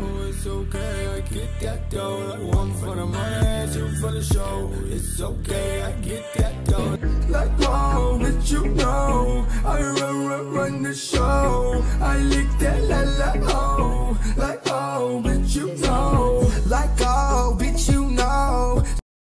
know it's okay I get that dough. Like One for the money, two for the show. It's okay, I get that dough. Like oh, but you know I run, run, run the show. I lick that la la oh. Like oh, but you know.